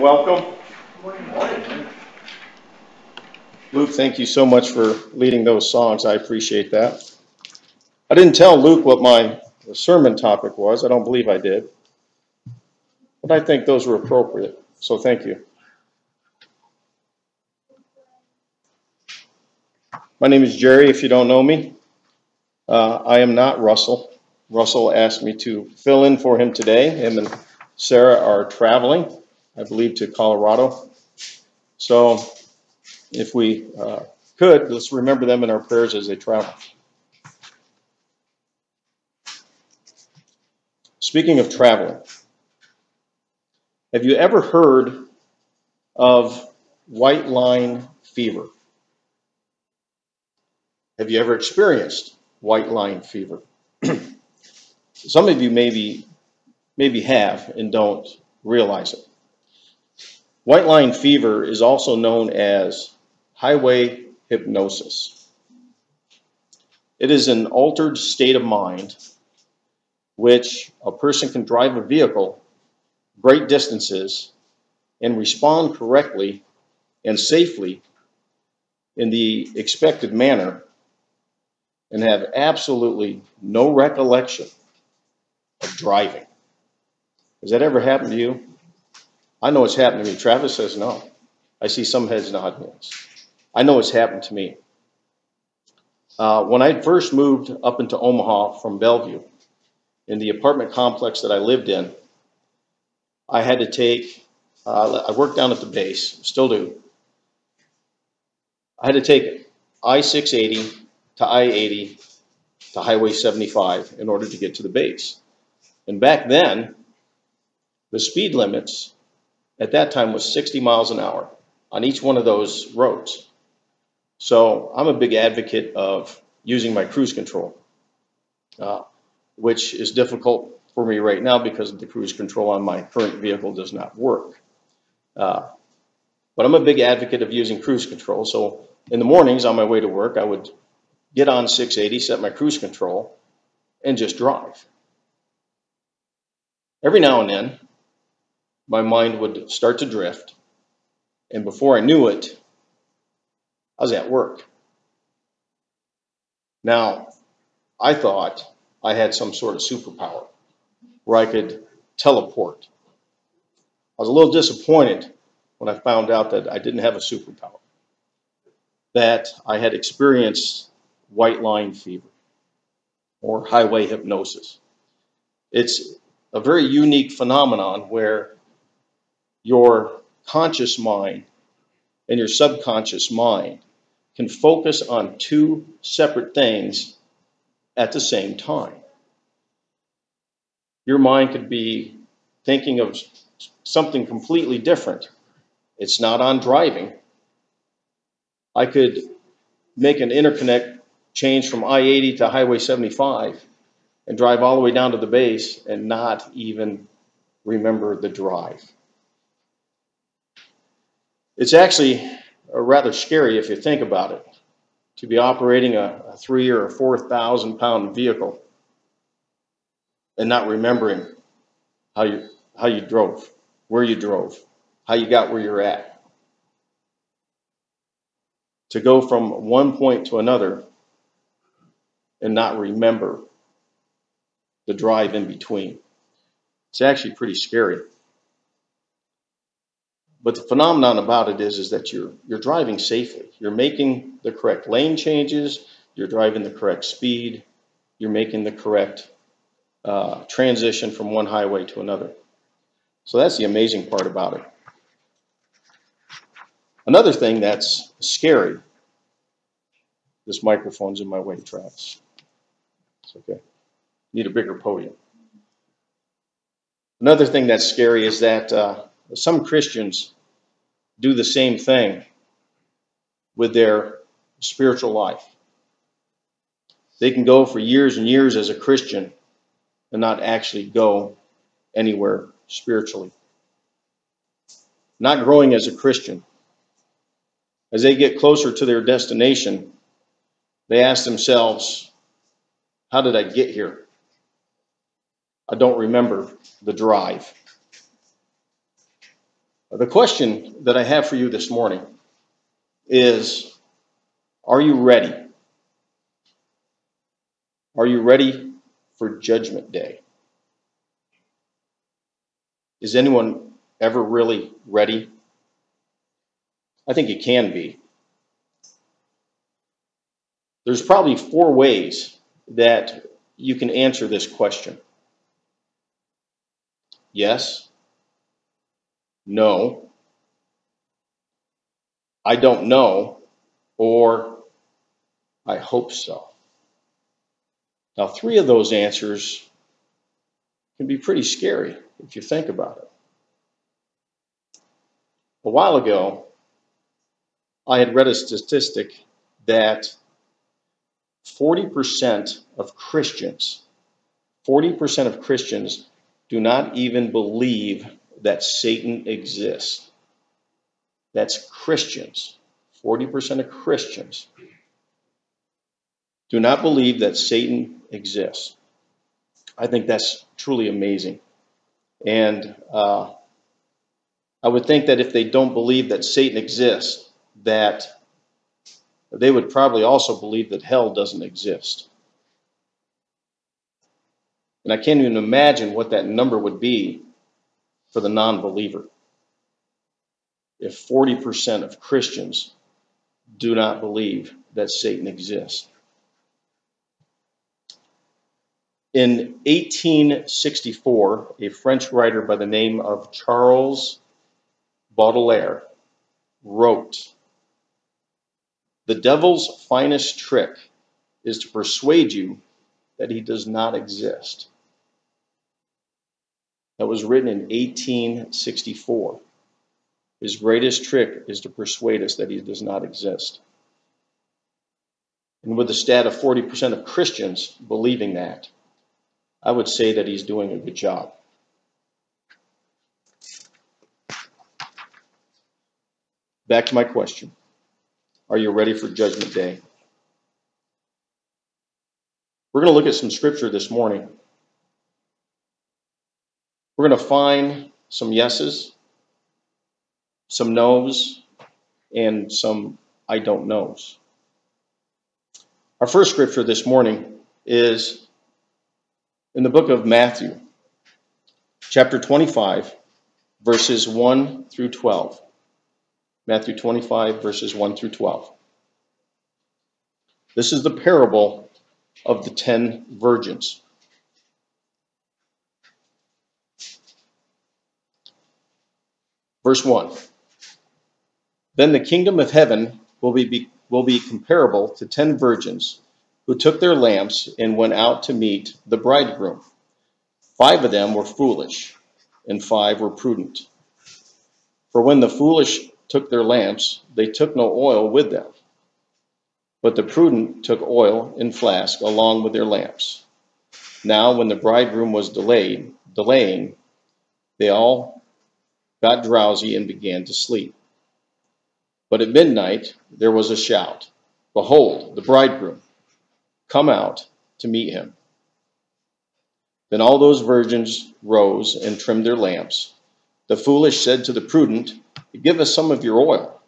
Welcome. Luke, thank you so much for leading those songs. I appreciate that. I didn't tell Luke what my sermon topic was. I don't believe I did. But I think those were appropriate. So thank you. My name is Jerry, if you don't know me. Uh, I am not Russell. Russell asked me to fill in for him today. Him and Sarah are traveling, I believe, to Colorado. So if we uh, could, let's remember them in our prayers as they travel. Speaking of traveling, have you ever heard of white line fever? Have you ever experienced white line fever? Some of you maybe maybe have and don't realize it. White line fever is also known as highway hypnosis. It is an altered state of mind which a person can drive a vehicle great distances and respond correctly and safely in the expected manner and have absolutely no recollection of driving. Has that ever happened to you? I know what's happened to me. Travis says no. I see some heads nodding. I know what's happened to me. Uh, when I first moved up into Omaha from Bellevue, in the apartment complex that I lived in, I had to take, uh, I worked down at the base, still do. I had to take I 680 to I 80 to Highway 75 in order to get to the base. And back then, the speed limits at that time was 60 miles an hour on each one of those roads. So I'm a big advocate of using my cruise control, uh, which is difficult for me right now because the cruise control on my current vehicle does not work. Uh, but I'm a big advocate of using cruise control. So in the mornings on my way to work, I would get on 680, set my cruise control, and just drive. Every now and then, my mind would start to drift. And before I knew it, I was at work. Now, I thought I had some sort of superpower where I could teleport. I was a little disappointed when I found out that I didn't have a superpower, that I had experienced white line fever or highway hypnosis. It's a very unique phenomenon where your conscious mind and your subconscious mind can focus on two separate things at the same time. Your mind could be thinking of something completely different. It's not on driving. I could make an interconnect change from I 80 to Highway 75 and drive all the way down to the base and not even remember the drive. It's actually uh, rather scary if you think about it to be operating a, a three or a four thousand pound vehicle and not remembering how you how you drove, where you drove, how you got where you're at. To go from one point to another and not remember the drive in between. It's actually pretty scary. But the phenomenon about it is, is that you're, you're driving safely. You're making the correct lane changes. You're driving the correct speed. You're making the correct uh, transition from one highway to another. So that's the amazing part about it. Another thing that's scary, this microphone's in my way, Travis. It's okay. Need a bigger podium. Another thing that's scary is that uh, some Christians do the same thing with their spiritual life. They can go for years and years as a Christian and not actually go anywhere spiritually. Not growing as a Christian. As they get closer to their destination, they ask themselves, How did I get here? I don't remember the drive. The question that I have for you this morning is Are you ready? Are you ready for Judgment Day? Is anyone ever really ready? I think it can be. There's probably four ways that you can answer this question yes, no, I don't know, or I hope so. Now, three of those answers can be pretty scary if you think about it. A while ago, I had read a statistic that 40% of Christians, 40% of Christians do not even believe that Satan exists. That's Christians. 40% of Christians do not believe that Satan exists. I think that's truly amazing. And uh, I would think that if they don't believe that Satan exists, that they would probably also believe that hell doesn't exist. And I can't even imagine what that number would be for the non believer. If 40% of Christians do not believe that Satan exists. In 1864, a French writer by the name of Charles Baudelaire wrote The devil's finest trick is to persuade you that he does not exist. That was written in 1864. His greatest trick is to persuade us that he does not exist. And with the stat of 40% of Christians believing that, I would say that he's doing a good job. Back to my question Are you ready for Judgment Day? We're going to look at some scripture this morning. We're going to find some yeses, some no's, and some I don't knows. Our first scripture this morning is in the book of Matthew, chapter 25, verses 1 through 12. Matthew 25, verses 1 through 12. This is the parable of the ten virgins. Verse 1 Then the kingdom of heaven will be, will be comparable to ten virgins who took their lamps and went out to meet the bridegroom. Five of them were foolish, and five were prudent. For when the foolish took their lamps, they took no oil with them. But the prudent took oil in flask along with their lamps. Now, when the bridegroom was delayed, delaying, they all got drowsy and began to sleep. But at midnight there was a shout Behold, the bridegroom! Come out to meet him. Then all those virgins rose and trimmed their lamps. The foolish said to the prudent, Give us some of your oil,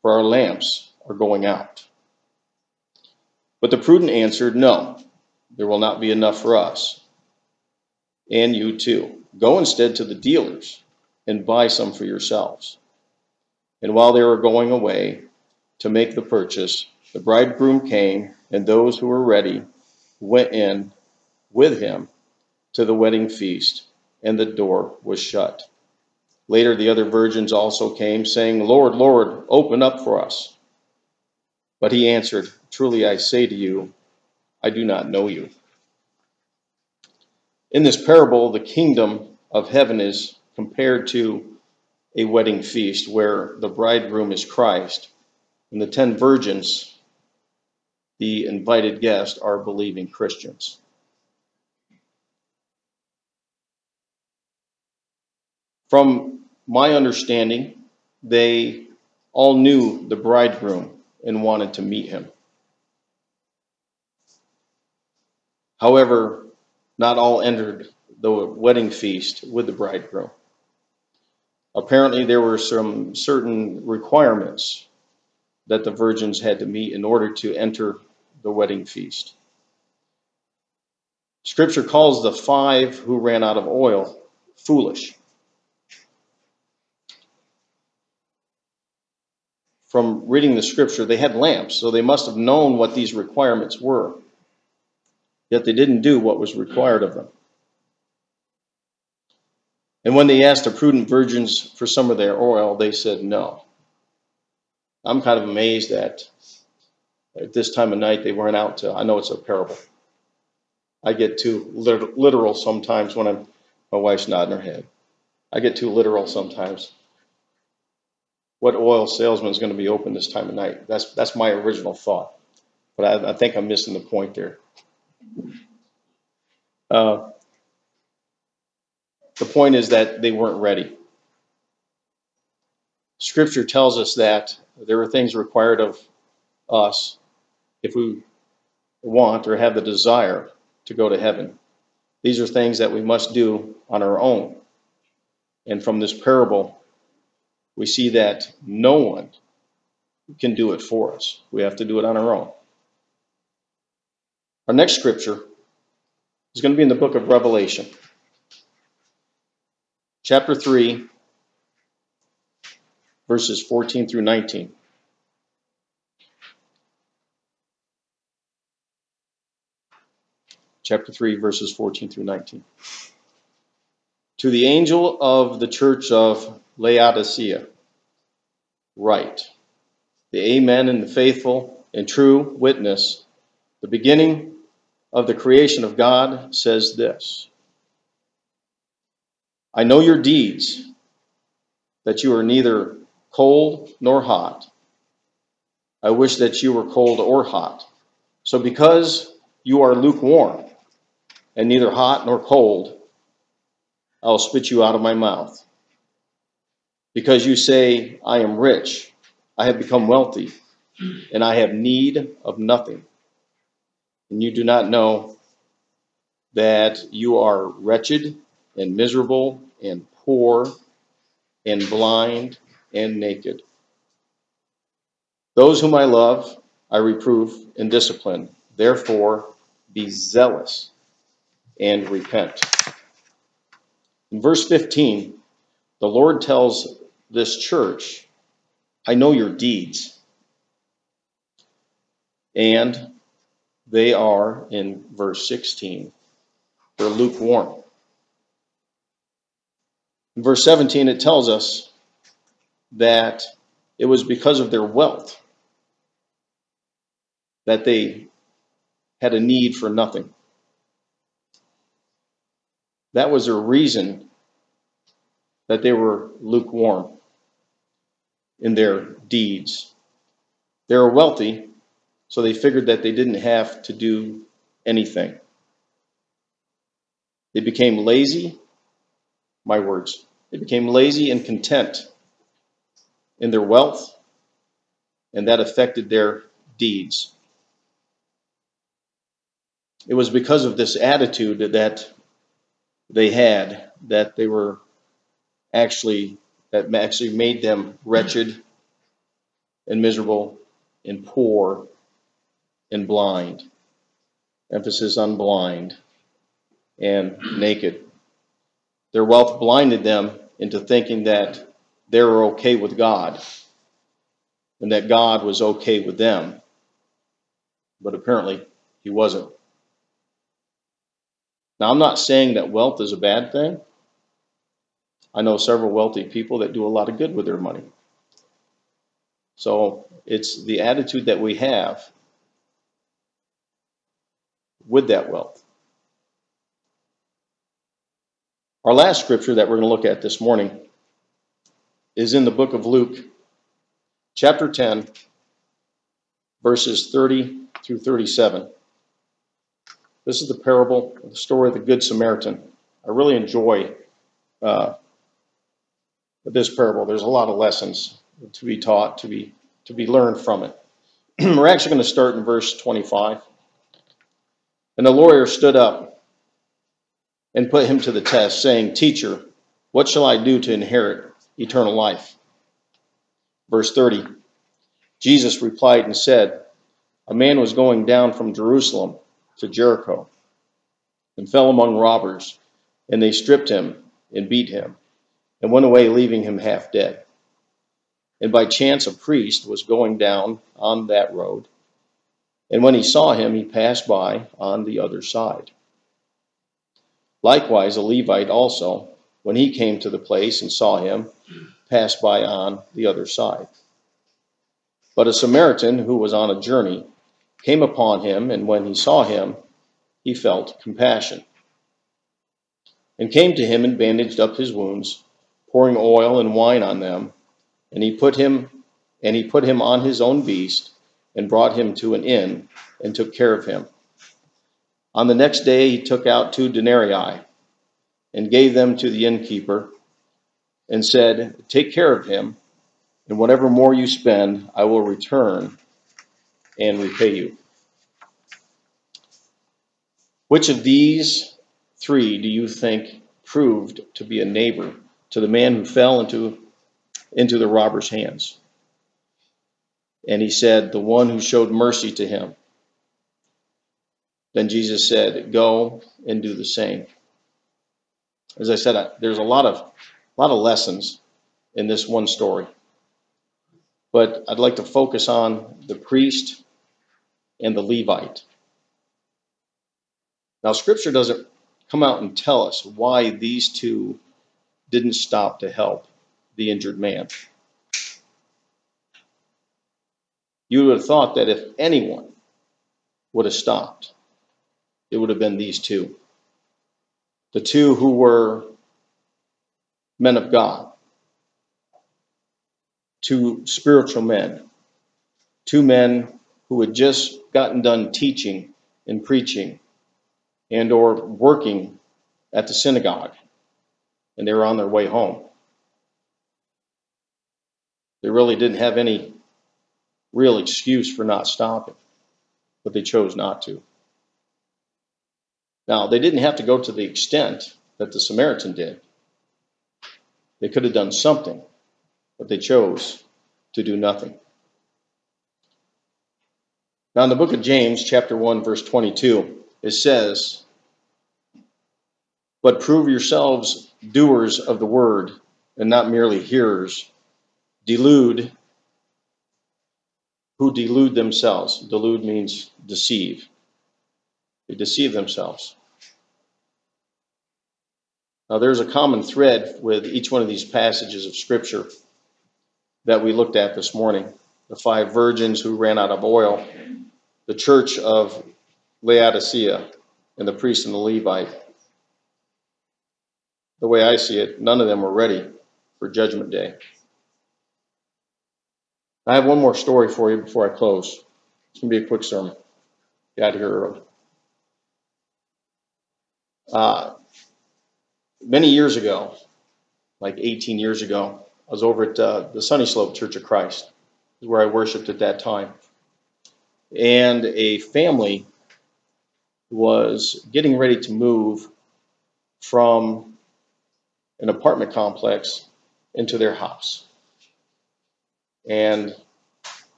for our lamps are going out. But the prudent answered, No, there will not be enough for us. And you too. Go instead to the dealers and buy some for yourselves. And while they were going away to make the purchase, the bridegroom came, and those who were ready went in with him to the wedding feast, and the door was shut. Later, the other virgins also came, saying, Lord, Lord, open up for us. But he answered, Truly I say to you, I do not know you. In this parable, the kingdom of heaven is compared to a wedding feast where the bridegroom is Christ and the ten virgins the invited guests are believing Christians. From my understanding, they all knew the bridegroom and wanted to meet him. However, not all entered the wedding feast with the bridegroom. Apparently, there were some certain requirements that the virgins had to meet in order to enter the wedding feast. Scripture calls the five who ran out of oil foolish. From reading the scripture, they had lamps, so they must have known what these requirements were. Yet they didn't do what was required of them. And when they asked the prudent virgins for some of their oil, they said no. I'm kind of amazed that at this time of night they weren't out to, I know it's a parable. I get too literal sometimes when I'm, my wife's nodding her head. I get too literal sometimes. What oil salesman is going to be open this time of night? That's, that's my original thought. But I, I think I'm missing the point there. Uh, the point is that they weren't ready. Scripture tells us that there are things required of us if we want or have the desire to go to heaven. These are things that we must do on our own. And from this parable, we see that no one can do it for us. We have to do it on our own. Our next scripture is going to be in the book of Revelation, chapter 3, verses 14 through 19. Chapter 3, verses 14 through 19. To the angel of the church of Laodicea, write the Amen and the faithful and true witness, the beginning of the creation of God, says this I know your deeds, that you are neither cold nor hot. I wish that you were cold or hot. So, because you are lukewarm and neither hot nor cold, I will spit you out of my mouth. Because you say, I am rich, I have become wealthy, and I have need of nothing. And you do not know that you are wretched and miserable and poor and blind and naked. Those whom I love, I reprove and discipline. Therefore, be zealous and repent. In verse 15, the Lord tells this church, I know your deeds. And they are, in verse 16, they're lukewarm. In verse 17, it tells us that it was because of their wealth that they had a need for nothing. That was a reason that they were lukewarm in their deeds. They were wealthy, so they figured that they didn't have to do anything. They became lazy, my words. They became lazy and content in their wealth, and that affected their deeds. It was because of this attitude that they had that they were actually that actually made them wretched and miserable and poor and blind. Emphasis on blind and naked. Their wealth blinded them into thinking that they were okay with God and that God was okay with them. But apparently, he wasn't. Now, I'm not saying that wealth is a bad thing. I know several wealthy people that do a lot of good with their money. So it's the attitude that we have with that wealth. Our last scripture that we're going to look at this morning is in the book of Luke, chapter 10, verses 30 through 37. This is the parable, the story of the Good Samaritan. I really enjoy uh, this parable. There's a lot of lessons to be taught, to be to be learned from it. We're actually going to start in verse 25. And the lawyer stood up and put him to the test, saying, Teacher, what shall I do to inherit eternal life. Verse 30 Jesus replied and said, A man was going down from Jerusalem to Jericho and fell among robbers, and they stripped him and beat him and went away, leaving him half dead. And by chance a priest was going down on that road, and when he saw him, he passed by on the other side. Likewise, a Levite also, when he came to the place and saw him, passed by on the other side. But a Samaritan who was on a journey came upon him, and when he saw him, he felt compassion, and came to him and bandaged up his wounds, pouring oil and wine on them, and he put him and he put him on his own beast, and brought him to an inn, and took care of him. On the next day he took out two denarii, and gave them to the innkeeper, and said, Take care of him and whatever more you spend, I will return and repay you. Which of these three do you think proved to be a neighbor to the man who fell into, into the robber's hands? And he said, The one who showed mercy to him. Then Jesus said, Go and do the same. As I said, there's a lot of, a lot of lessons in this one story but I'd like to focus on the priest and the Levite. Now, Scripture doesn't come out and tell us why these two didn't stop to help the injured man. You would have thought that if anyone would have stopped, it would have been these two. The two who were men of God, two spiritual men, two men who had just gotten done teaching and preaching and or working at the synagogue and they were on their way home. They really didn't have any real excuse for not stopping, but they chose not to. Now, they didn't have to go to the extent that the Samaritan did. They could have done something but they chose to do nothing. Now, in the book of James, chapter 1, verse 22, it says, But prove yourselves doers of the word, and not merely hearers. Delude who delude themselves. Delude means deceive. They deceive themselves. Now, there's a common thread with each one of these passages of Scripture that we looked at this morning the five virgins who ran out of oil, the church of Laodicea, and the priest and the Levite. The way I see it, none of them were ready for Judgment Day. I have one more story for you before I close. It's going to be a quick sermon. Got here early. Uh, many years ago, like 18 years ago, I was over at uh, the Sunny Slope Church of Christ, where I worshiped at that time. And a family was getting ready to move from an apartment complex into their house. And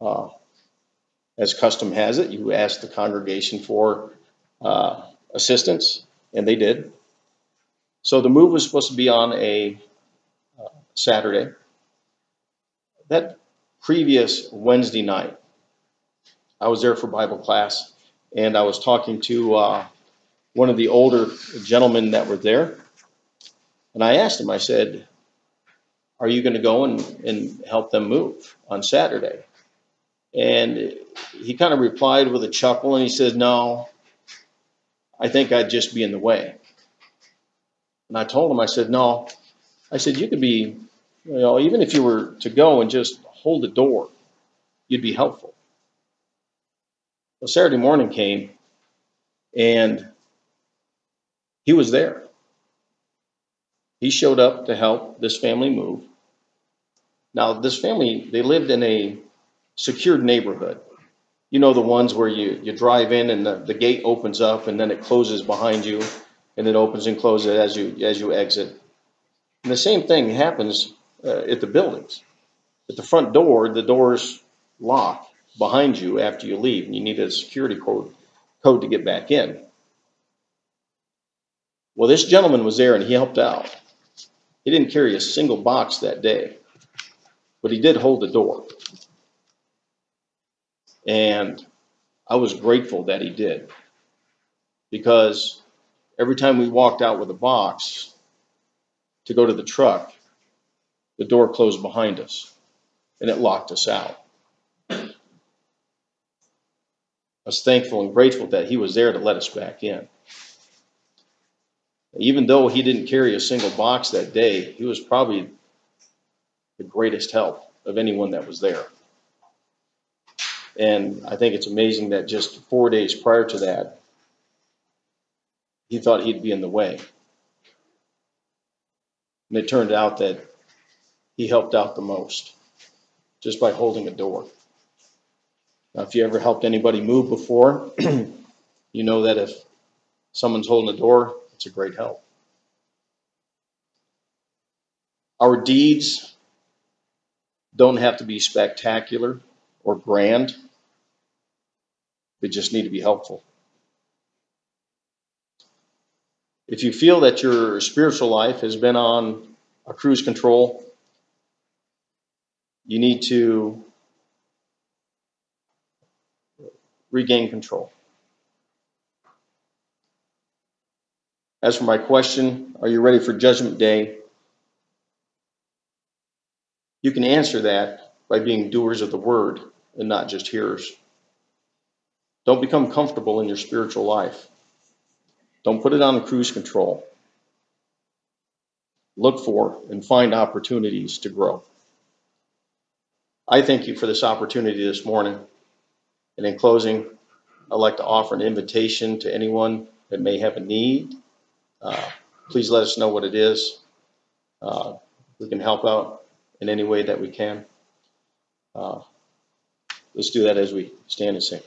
uh, as custom has it, you ask the congregation for uh, assistance, and they did. So the move was supposed to be on a Saturday. That previous Wednesday night, I was there for Bible class, and I was talking to uh, one of the older gentlemen that were there. And I asked him, I said, Are you going to go and, and help them move on Saturday? And he kind of replied with a chuckle and he said, No, I think I'd just be in the way. And I told him, I said, No, I said, You could be you know, even if you were to go and just hold the door, you'd be helpful. Well, Saturday morning came, and he was there. He showed up to help this family move. Now, this family, they lived in a secured neighborhood. You know the ones where you, you drive in and the, the gate opens up and then it closes behind you and it opens and closes as you as you exit. And the same thing happens uh, at the buildings. At the front door, the doors lock behind you after you leave, and you need a security code, code to get back in. Well, this gentleman was there and he helped out. He didn't carry a single box that day, but he did hold the door. And I was grateful that he did. Because every time we walked out with a box to go to the truck, the door closed behind us and it locked us out. I was thankful and grateful that he was there to let us back in. Even though he didn't carry a single box that day, he was probably the greatest help of anyone that was there. And I think it's amazing that just four days prior to that, he thought he'd be in the way. And it turned out that he helped out the most just by holding a door. Now, if you ever helped anybody move before, you know that if someone's holding a door, it's a great help. Our deeds don't have to be spectacular or grand. They just need to be helpful. If you feel that your spiritual life has been on a cruise control, you need to regain control. As for my question, are you ready for Judgment Day? You can answer that by being doers of the word and not just hearers. Don't become comfortable in your spiritual life. Don't put it on cruise control. Look for and find opportunities to grow. I thank you for this opportunity this morning. And in closing, I'd like to offer an invitation to anyone that may have a need. Uh, please let us know what it is. Uh, we can help out in any way that we can. Uh, let's do that as we stand and sing.